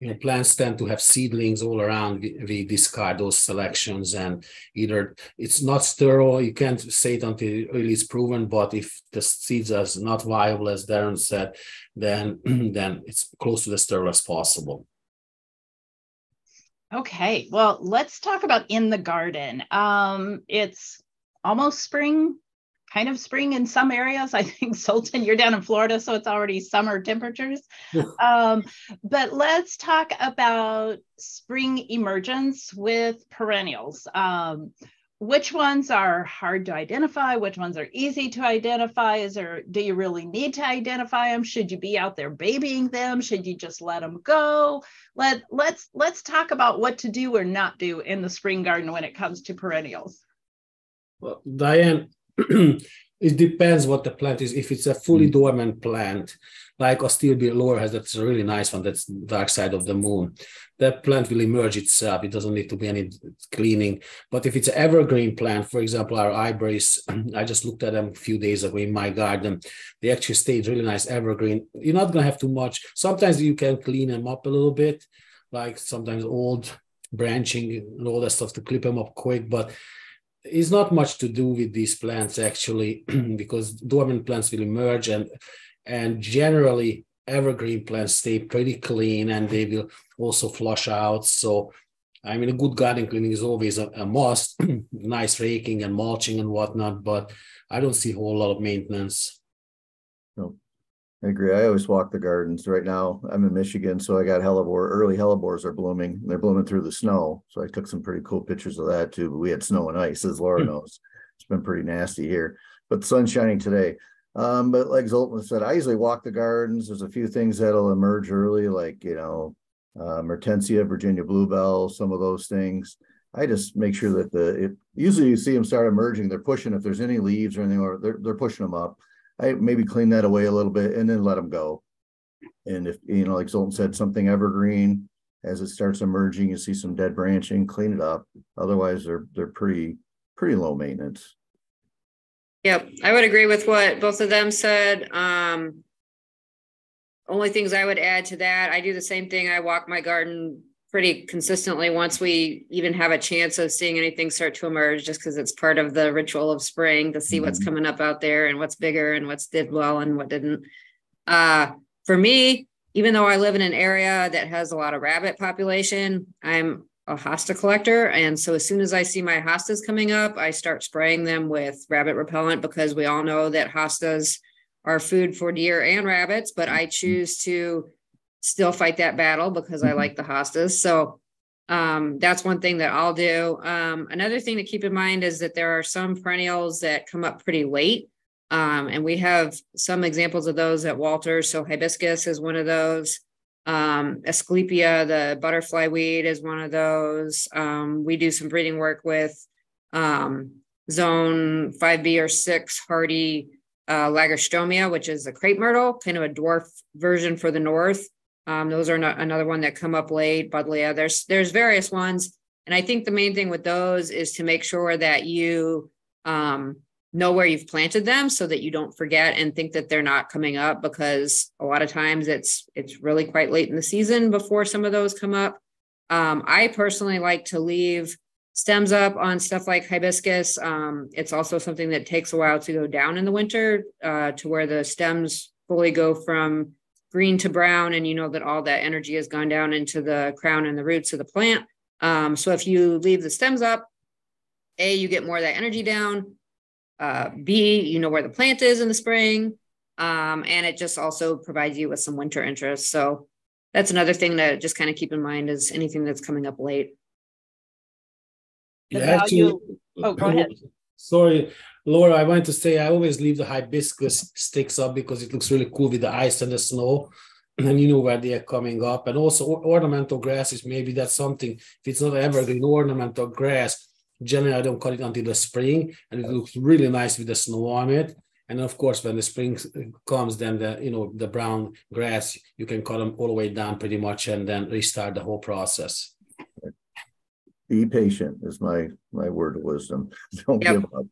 you know, plants tend to have seedlings all around. We, we, discard those selections, and either it's not sterile, you can't say it until really it's proven. But if the seeds are not viable, as Darren said, then then it's close to the sterile as possible. Okay, well, let's talk about in the garden. Um, it's almost spring kind of spring in some areas. I think Zoltan, you're down in Florida, so it's already summer temperatures. um, but let's talk about spring emergence with perennials. Um, which ones are hard to identify? Which ones are easy to identify? Is there, do you really need to identify them? Should you be out there babying them? Should you just let them go? Let, let's, let's talk about what to do or not do in the spring garden when it comes to perennials. Well, Diane, it depends what the plant is. If it's a fully mm. dormant plant, like Astilbe has, that's a really nice one. That's dark side of the moon. That plant will emerge itself. It doesn't need to be any cleaning. But if it's an evergreen plant, for example, our Iberis, I just looked at them a few days ago in my garden. They actually stayed really nice evergreen. You're not gonna have too much. Sometimes you can clean them up a little bit, like sometimes old branching and all that stuff to clip them up quick. But is not much to do with these plants actually, because dormant plants will emerge and and generally evergreen plants stay pretty clean and they will also flush out. So I mean, a good garden cleaning is always a, a must, nice raking and mulching and whatnot, but I don't see a whole lot of maintenance. I agree. I always walk the gardens. Right now, I'm in Michigan, so I got hellebore. Early hellebores are blooming. They're blooming through the snow. So I took some pretty cool pictures of that too. But we had snow and ice, as Laura hmm. knows. It's been pretty nasty here, but the sun's shining today. Um, but like Zoltan said, I usually walk the gardens. There's a few things that'll emerge early, like you know, uh, Mertensia, Virginia bluebell, some of those things. I just make sure that the it, usually you see them start emerging. They're pushing if there's any leaves or anything, or they're they're pushing them up. I maybe clean that away a little bit and then let them go. And if you know, like Zoltan said, something evergreen, as it starts emerging, you see some dead branching, clean it up. Otherwise, they're they're pretty pretty low maintenance. Yep, I would agree with what both of them said. Um, only things I would add to that, I do the same thing. I walk my garden pretty consistently once we even have a chance of seeing anything start to emerge, just because it's part of the ritual of spring to see mm-hmm. what's coming up out there and what's bigger and what's did well and what didn't. Uh, for me, even though I live in an area that has a lot of rabbit population, I'm a hosta collector. And so as soon as I see my hostas coming up, I start spraying them with rabbit repellent because we all know that hostas are food for deer and rabbits, but I choose to still fight that battle because I mm-hmm. like the hostas. So um, that's one thing that I'll do. Um, another thing to keep in mind is that there are some perennials that come up pretty late. Um, and we have some examples of those at Walters. So hibiscus is one of those. Um, Asclepia, the butterfly weed, is one of those. Um, we do some breeding work with um, zone 5B or 6 hardy uh, Lagerstroemia, which is a crepe myrtle, kind of a dwarf version for the north. Um, those are not, another one that come up late. but Buddleia, there's there's various ones, and I think the main thing with those is to make sure that you um, know where you've planted them so that you don't forget and think that they're not coming up because a lot of times it's it's really quite late in the season before some of those come up um, i personally like to leave stems up on stuff like hibiscus um, it's also something that takes a while to go down in the winter uh, to where the stems fully go from green to brown and you know that all that energy has gone down into the crown and the roots of the plant um, so if you leave the stems up a you get more of that energy down uh, B, you know where the plant is in the spring. Um, and it just also provides you with some winter interest. So that's another thing to just kind of keep in mind is anything that's coming up late. Yeah, actually, oh, go ahead. Sorry, Laura, I wanted to say I always leave the hibiscus sticks up because it looks really cool with the ice and the snow. And you know where they are coming up. And also ornamental grasses, maybe that's something, if it's not evergreen ornamental grass, Generally, I don't cut it until the spring, and it looks really nice with the snow on it. And of course, when the spring comes, then the you know the brown grass you can cut them all the way down pretty much, and then restart the whole process. Be patient is my my word of wisdom. Don't yep. give up.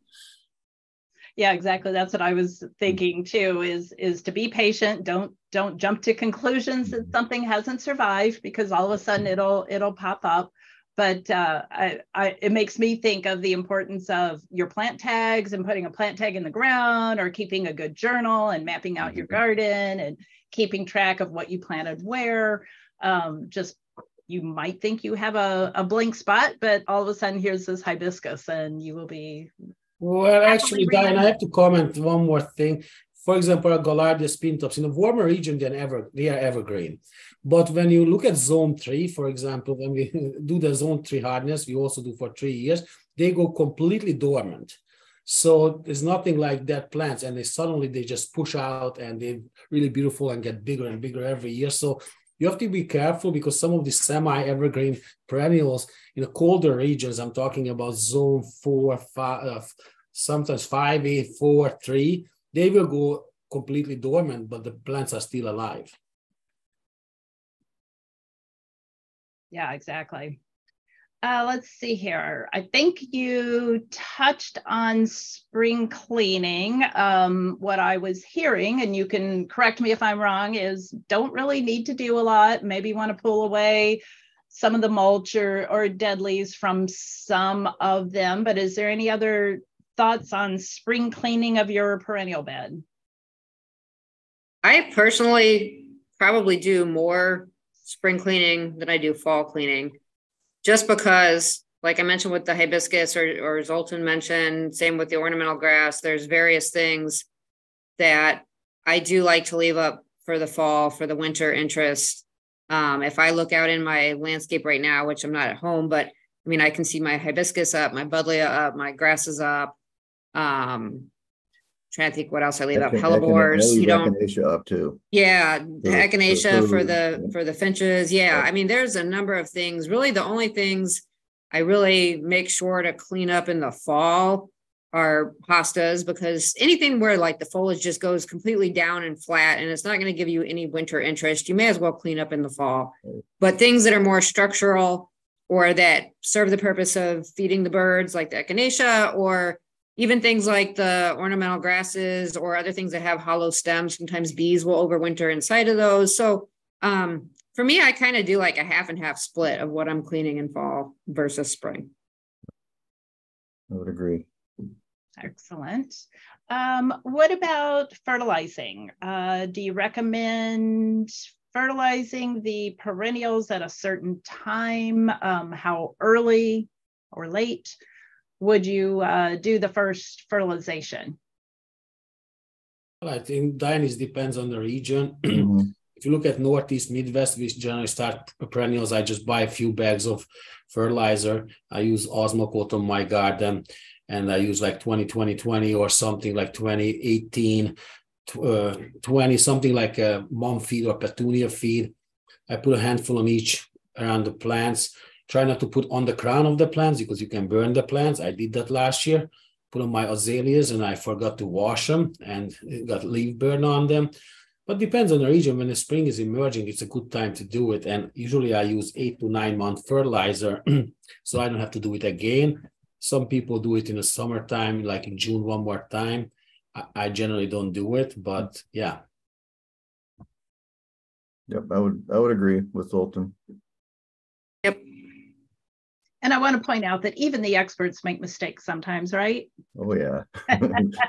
Yeah, exactly. That's what I was thinking too. Is is to be patient. Don't don't jump to conclusions that something hasn't survived because all of a sudden it'll it'll pop up but uh, I, I, it makes me think of the importance of your plant tags and putting a plant tag in the ground or keeping a good journal and mapping out your mm-hmm. garden and keeping track of what you planted where um, just you might think you have a, a blank spot but all of a sudden here's this hibiscus and you will be well actually diane i have to comment one more thing for example, Gaillardia spin tops in a warmer region than ever, they are evergreen. But when you look at zone three, for example, when we do the zone three hardness, we also do for three years, they go completely dormant. So there's nothing like that plants, and they suddenly they just push out and they're really beautiful and get bigger and bigger every year. So you have to be careful because some of the semi-evergreen perennials in the colder regions, I'm talking about zone four, five, uh, sometimes five, eight, four, three they will go completely dormant, but the plants are still alive. Yeah, exactly. Uh, let's see here. I think you touched on spring cleaning. Um, what I was hearing, and you can correct me if I'm wrong, is don't really need to do a lot. Maybe want to pull away some of the mulch or, or dead leaves from some of them. But is there any other thoughts on spring cleaning of your perennial bed? I personally probably do more spring cleaning than I do fall cleaning, just because, like I mentioned with the hibiscus or, or Zoltan mentioned, same with the ornamental grass, there's various things that I do like to leave up for the fall, for the winter interest. Um, if I look out in my landscape right now, which I'm not at home, but I mean, I can see my hibiscus up, my buddleia up, my grasses up. Um, trying to think what else I leave up. Hellebores, you know. Echinacea up too. Yeah, echinacea for the for the finches. Yeah, I mean, there's a number of things. Really, the only things I really make sure to clean up in the fall are hostas because anything where like the foliage just goes completely down and flat and it's not going to give you any winter interest, you may as well clean up in the fall. But things that are more structural or that serve the purpose of feeding the birds, like the echinacea, or even things like the ornamental grasses or other things that have hollow stems. Sometimes bees will overwinter inside of those. So um, for me, I kind of do like a half and half split of what I'm cleaning in fall versus spring. I would agree. Excellent. Um, what about fertilizing? Uh, do you recommend fertilizing the perennials at a certain time? Um, how early or late would you uh, do the first fertilization? Well, I think Diane, it depends on the region. Mm-hmm. if you look at Northeast, Midwest, we generally start perennials. I just buy a few bags of fertilizer. I use Osmocote on my garden and I use like 20, 20, 20 or something like 2018, uh, 20, something like a mom feed or petunia feed. I put a handful on each around the plants. Try not to put on the crown of the plants because you can burn the plants. I did that last year. Put on my azaleas and I forgot to wash them and got leaf burn on them. But depends on the region. When the spring is emerging, it's a good time to do it. And usually I use eight to nine month fertilizer, so I don't have to do it again. Some people do it in the summertime, like in June, one more time. I, I generally don't do it, but yeah. Yep, I would I would agree with Zoltan. Yep. And I want to point out that even the experts make mistakes sometimes, right? Oh yeah.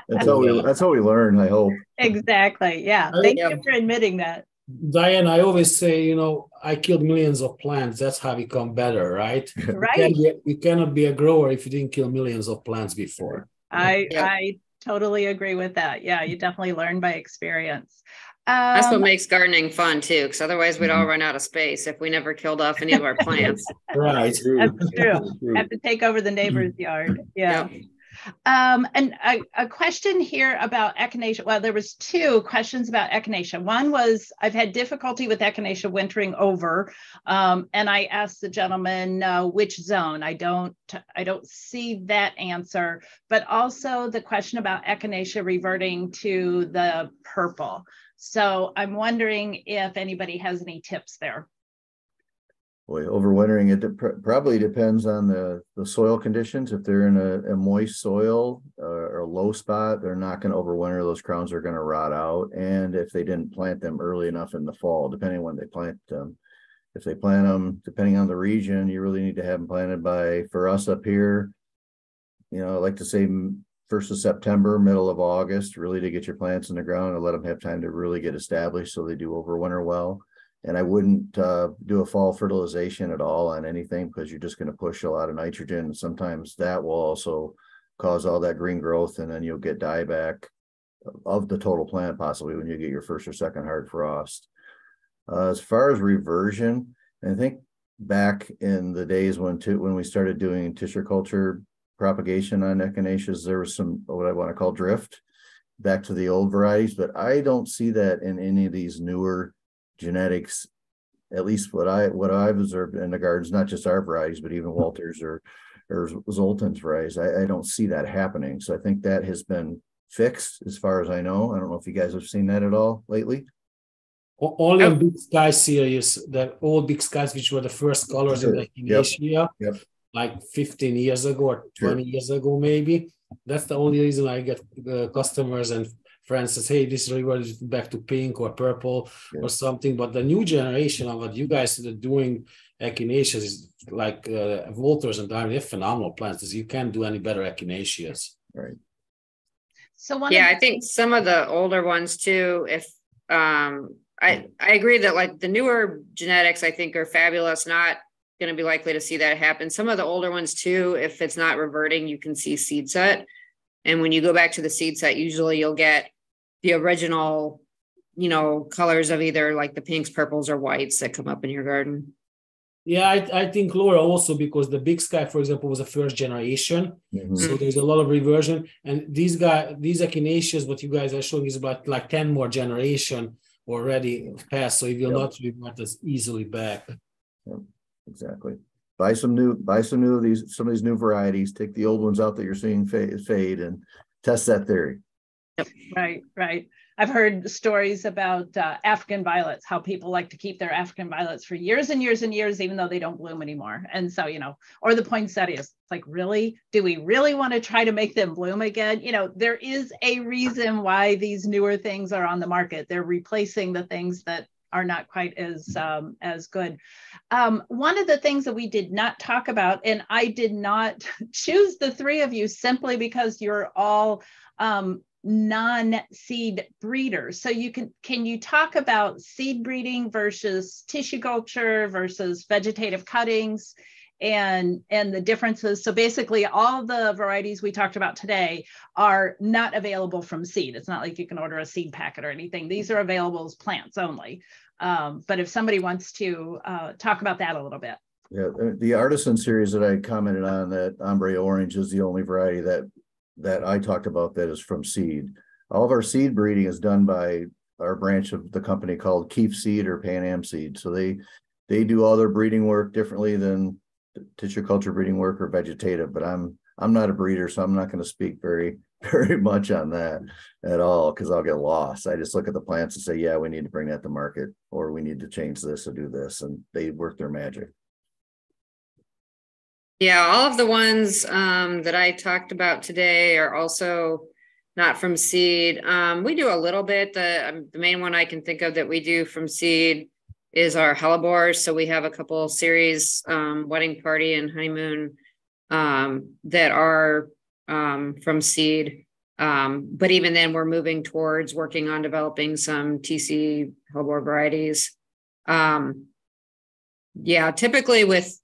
that's how we that's how we learn, I hope. Exactly. Yeah. Thank you for admitting that. Diane, I always say, you know, I killed millions of plants. That's how we become better, right? Right. You, can be, you cannot be a grower if you didn't kill millions of plants before. I yeah. I totally agree with that. Yeah, you definitely learn by experience. Um, That's what um, makes gardening fun too, because otherwise we'd all mm-hmm. run out of space if we never killed off any of our plants. right. That's true. That's true. Have to take over the neighbor's yard. Yeah. Yep. Um, and a, a, question here about echinacea. Well, there was two questions about echinacea. One was I've had difficulty with echinacea wintering over, um, and I asked the gentleman uh, which zone. I don't I don't see that answer, but also the question about echinacea reverting to the purple. So I'm wondering if anybody has any tips there. Boy, overwintering it probably depends on the, the soil conditions. If they're in a, a moist soil uh, or a low spot, they're not going to overwinter. Those crowns are going to rot out. And if they didn't plant them early enough in the fall, depending on when they plant them, if they plant them, depending on the region, you really need to have them planted by, for us up here, you know, I like to say first of September, middle of August, really to get your plants in the ground and let them have time to really get established so they do overwinter well. And I wouldn't uh, do a fall fertilization at all on anything because you're just going to push a lot of nitrogen. And Sometimes that will also cause all that green growth, and then you'll get dieback of the total plant possibly when you get your first or second hard frost. Uh, as far as reversion, I think back in the days when to, when we started doing tissue culture propagation on echinaceas, there was some what I want to call drift back to the old varieties, but I don't see that in any of these newer genetics, at least what I what I've observed in the gardens, not just our varieties, but even Walters or or Zoltan's varieties, I, I don't see that happening. So I think that has been fixed as far as I know. I don't know if you guys have seen that at all lately. Only in Big Sky series, the old Big Skies, which were the first colors in the echinacea, yep. like 15 years ago or 20 sure. years ago, maybe. That's the only reason I get uh, customers and for instance, hey, this river is back to pink or purple yeah. or something. But the new generation of what you guys are doing echinaceas is like uh, Walters and Darwin, they're phenomenal plants. You can't do any better echinaceas. Right. So one yeah, I think some of the older ones too, if um I I agree that like the newer genetics I think are fabulous, not going to be likely to see that happen. Some of the older ones too, if it's not reverting, you can see seed set. And when you go back to the seed set, usually you'll get the original, you know, colors of either like the pinks, purples, or whites that come up in your garden. Yeah, I, I think Laura also because the big sky, for example, was a first generation, mm-hmm. so there's a lot of reversion. And these guys, these echinaceas, what you guys are showing is about like ten more generation already passed. So if you will yep. not revert as easily back. Yep. Exactly. buy some new, buy some new of these, some of these new varieties, take the old ones out that you're seeing fade, fade and test that theory. Right, right. I've heard stories about uh, African violets, how people like to keep their African violets for years and years and years, even though they don't bloom anymore. And so, you know, or the poinsettias, it's like, really? Do we really want to try to make them bloom again? You know, there is a reason why these newer things are on the market. They're replacing the things that are not quite as um, as good. Um, one of the things that we did not talk about, and I did not choose the three of you simply because you're all um, non-seed breeders. So you can can you talk about seed breeding versus tissue culture versus vegetative cuttings and and the differences. So basically all the varieties we talked about today are not available from seed. It's not like you can order a seed packet or anything. These are available as plants only. Um, but if somebody wants to uh, talk about that a little bit. Yeah, the artisan series that I commented on, that ombre orange is the only variety that that I talked about that is from seed. All of our seed breeding is done by our branch of the company called Kieft Seed or Pan Am Seed. So they they do all their breeding work differently than tissue culture breeding work or vegetative. But I'm I'm not a breeder, so I'm not going to speak very very much on that at all because I'll get lost. I just look at the plants and say, yeah, we need to bring that to market, or we need to change this or do this, and they work their magic. Yeah, all of the ones um, that I talked about today are also not from seed. Um, we do a little bit. The, um, the main one I can think of that we do from seed is our hellebores. So we have a couple series, um, wedding party and honeymoon, um, that are um, from seed. But even then, we're moving towards working on developing some TC hellebore varieties. Yeah, typically with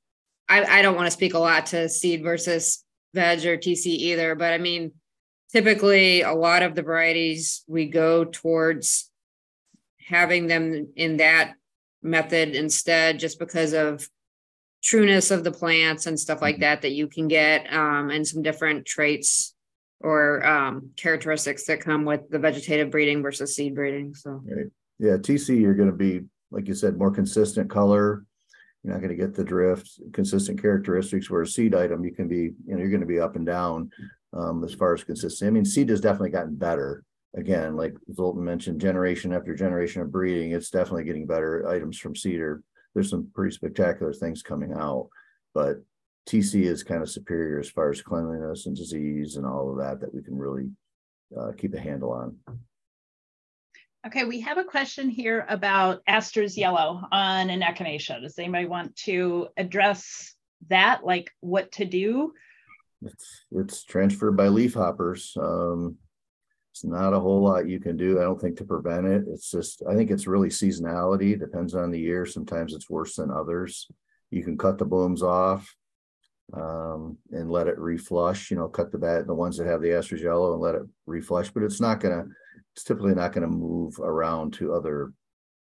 I, I don't want to speak a lot to seed versus veg or TC either, but I mean, typically a lot of the varieties we go towards having them in that method instead, just because of trueness of the plants and stuff like mm-hmm. that that you can get, um, and some different traits or um, characteristics that come with the vegetative breeding versus seed breeding. So, right. yeah, TC, you're going to be like you said, more consistent color, you're not going to get the drift, consistent characteristics. Where a seed item, you can be, you know, you're going to be up and down um, as far as consistency. I mean, seed has definitely gotten better. Again, like Zoltan mentioned, generation after generation of breeding, it's definitely getting better. Items from cedar, there's some pretty spectacular things coming out, but TC is kind of superior as far as cleanliness and disease and all of that that we can really uh, keep a handle on. Okay, we have a question here about Aster's yellow on an echinacea. Does anybody want to address that, like what to do? It's, it's transferred by leaf hoppers. Um, it's not a whole lot you can do, I don't think, to prevent it. It's just, I think it's really seasonality. Depends on the year. Sometimes it's worse than others. You can cut the blooms off um, and let it reflush, you know, cut the bat, the ones that have the Aster's yellow and let it reflush, but it's not to, it's typically not to move around to other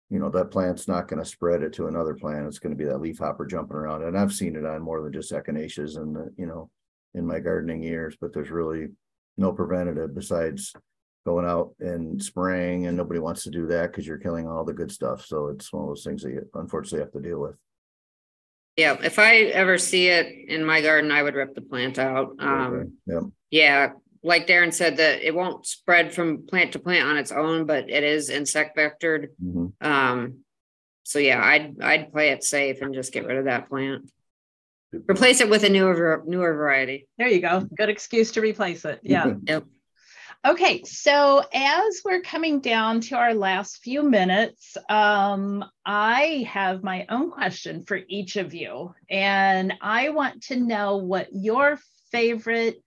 you know that plant's not to spread it to another plant. It's to be that leaf hopper jumping around and i've seen it on more than just echinaceas and you know in my gardening years but there's really no preventative besides going out and spraying and nobody wants to do that because you're killing all the good stuff. So it's one of those things that you unfortunately have to deal with yeah if i ever see it in my garden i would rip the plant out um yeah yeah like Darren said, that it won't spread from plant to plant on its own, but it is insect vectored. Mm-hmm. Um, so yeah, I'd I'd play it safe and just get rid of that plant. Replace it with a newer newer variety. There you go. Good excuse to replace it. Yeah. yep. Okay, so as we're coming down to our last few minutes, um, I have my own question for each of you, and I want to know what your favorite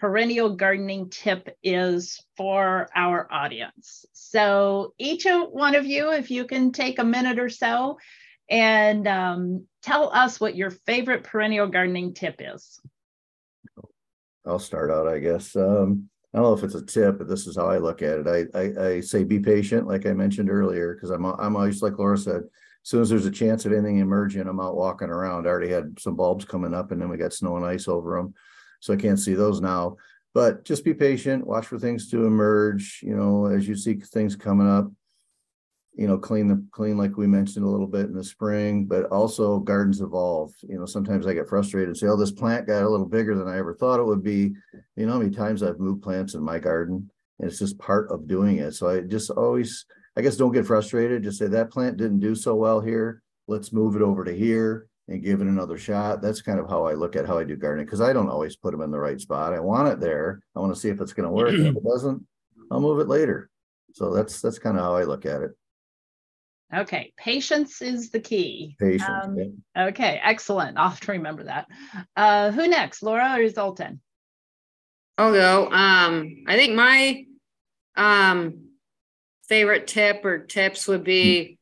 perennial gardening tip is for our audience. So, each one of you, if you can take a minute or so and um, tell us what your favorite perennial gardening tip is. I'll start out, I guess. Um, I don't know if it's a tip, but this is how I look at it. I I, I say be patient, like I mentioned earlier, because I'm I'm always like Laura said. As soon as there's a chance of anything emerging, I'm out walking around. I already had some bulbs coming up, and then we got snow and ice over them so I can't see those now. But just be patient, watch for things to emerge. You know, as you see things coming up, you know, clean the clean like we mentioned a little bit in the spring, but also gardens evolve. You know, sometimes I get frustrated and say, oh, this plant got a little bigger than I ever thought it would be. You know, how many times I've moved plants in my garden and it's just part of doing it. So I just always, I guess, don't get frustrated. Just say that plant didn't do so well here. Let's move it over to here and give it another shot. That's kind of how I look at how I do gardening because I don't always put them in the right spot. I want it there. I want to see if it's going to work. if it doesn't, I'll move it later. So that's that's kind of how I look at it. Okay, patience is the key. Patience. Um, yeah. Okay, excellent. I'll have to remember that. Uh, who next, Laura or Zoltan? I'll go. Um, I think my um, favorite tip or tips would be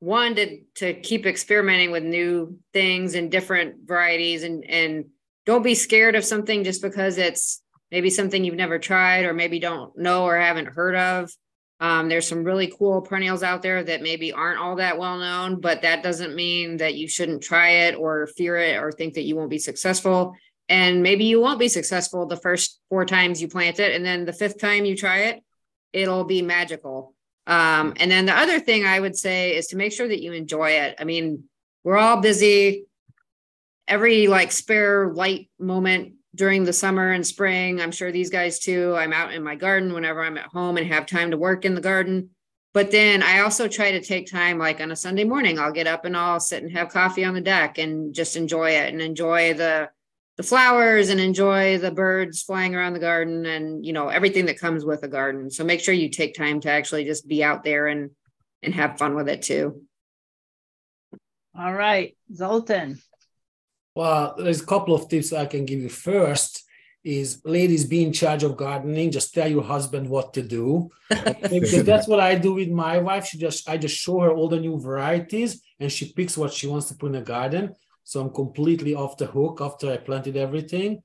one to to keep experimenting with new things and different varieties and and don't be scared of something just because it's maybe something you've never tried or maybe don't know or haven't heard of um, there's some really cool perennials out there that maybe aren't all that well known, but that doesn't mean that you shouldn't try it or fear it or think that you won't be successful. And maybe you won't be successful the first four times you plant it. And then the fifth time you try it, it'll be magical. Um, and then the other thing I would say is to make sure that you enjoy it. I mean, we're all busy. Every like spare light moment during the summer and spring. I'm sure these guys too. I'm out in my garden whenever I'm at home and have time to work in the garden. But then I also try to take time, like on a Sunday morning, I'll get up and I'll sit and have coffee on the deck and just enjoy it and enjoy the the flowers and enjoy the birds flying around the garden and you know everything that comes with a garden. So make sure you take time to actually just be out there and and have fun with it too. All right, Zoltan. Well, there's a couple of tips I can give you. First is ladies be in charge of gardening. Just tell your husband what to do. that's what I do with my wife. She just I just show her all the new varieties and she picks what she wants to put in the garden. So I'm completely off the hook after I planted everything.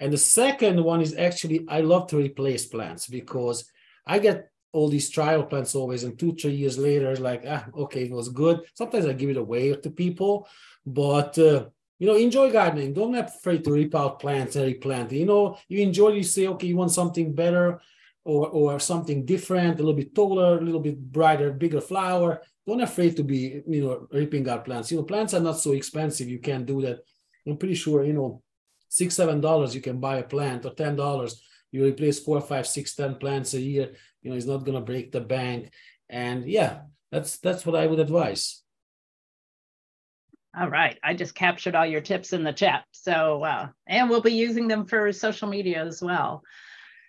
And the second one is actually I love to replace plants because I get all these trial plants always, and two, three years later, like, ah, okay, it was good. Sometimes I give it away to people, but uh, you know, enjoy gardening. Don't be afraid to rip out plants and replant. You know, you enjoy, you say, okay, you want something better or, or something different, a little bit taller, a little bit brighter, bigger flower. Don't afraid to be, you know, ripping out plants. You know, plants are not so expensive. You can do that. I'm pretty sure, you know, six, seven dollars you can buy a plant or ten dollars. You replace four, five, six, ten plants a year. You know, it's not gonna break the bank. And yeah, that's that's what I would advise. All right. I just captured all your tips in the chat. So, uh, and we'll be using them for social media as well.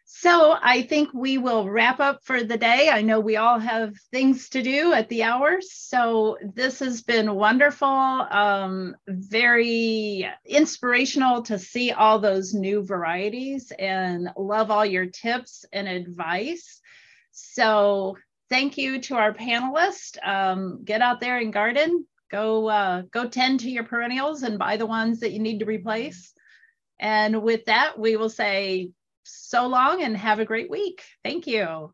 So I think we will wrap up for the day. I know we all have things to do at the hour. So this has been wonderful, um, very inspirational to see all those new varieties and love all your tips and advice. So thank you to our panelists. Um, get out there and garden, go uh, go tend to your perennials and buy the ones that you need to replace. And with that, we will say so long and have a great week. Thank you.